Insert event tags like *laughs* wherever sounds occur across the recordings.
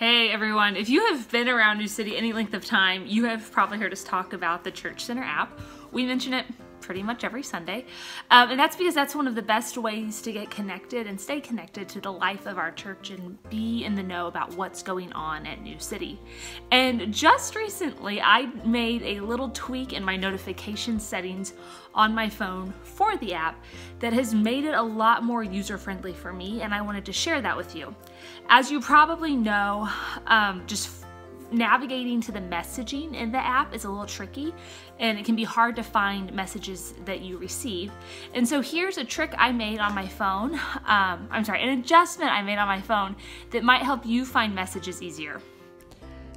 Hey everyone, if you have been around New City any length of time, you have probably heard us talk about the Church Center app. We mention it pretty much every Sunday. Um, and that's because that's one of the best ways to get connected and stay connected to the life of our church and be in the know about what's going on at New City. And just recently, I made a little tweak in my notification settings on my phone for the app that has made it a lot more user friendly for me, and I wanted to share that with you. As you probably know, um, just navigating to the messaging in the app is a little tricky and it can be hard to find messages that you receive. And so here's a trick I made on my phone. *laughs* Um, I'm sorry, an adjustment I made on my phone that might help you find messages easier.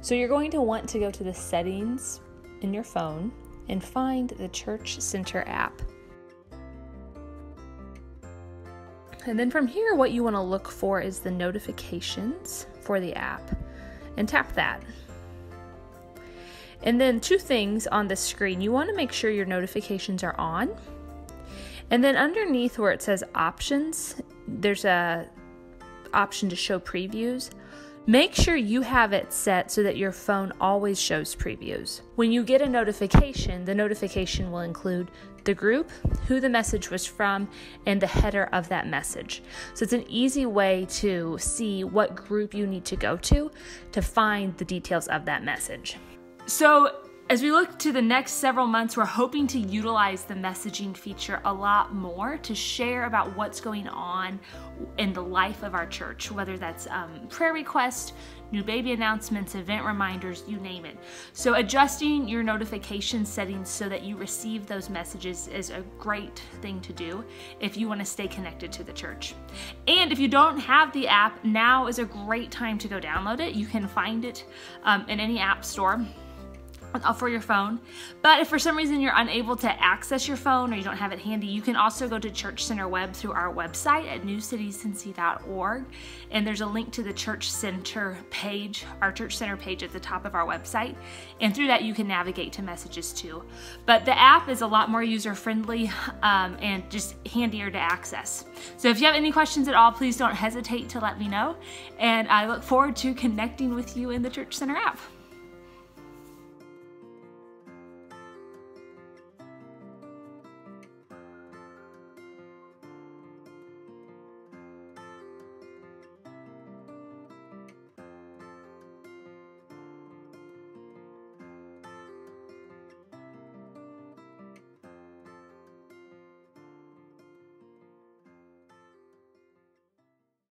So you're going to want to go to the settings in your phone and find the Church Center app. And then from here, what you want to look for is the notifications for the app and tap that. And then two things on the screen. You want to make sure your notifications are on. And then underneath where it says options, there's a option to show previews. Make sure you have it set so that your phone always shows previews. When you get a notification, the notification will include the group, who the message was from, and the header of that message. So it's an easy way to see what group you need to go to to find the details of that message. So as we look to the next several months, we're hoping to utilize the messaging feature a lot more to share about what's going on in the life of our church, whether that's um, prayer requests, new baby announcements, event reminders, you name it. So, adjusting your notification settings so that you receive those messages is a great thing to do if you want to stay connected to the church. And if you don't have the app, now is a great time to go download it. You can find it um, in any app store for your phone. But if for some reason you're unable to access your phone or you don't have it handy, you can also go to Church Center Web through our website at newcitycincy.org. And there's a link to the Church Center page, our Church Center page at the top of our website. And through that, you can navigate to messages too. But the app is a lot more user friendly um, and just handier to access. So if you have any questions at all, please don't hesitate to let me know. And I look forward to connecting with you in the Church Center app.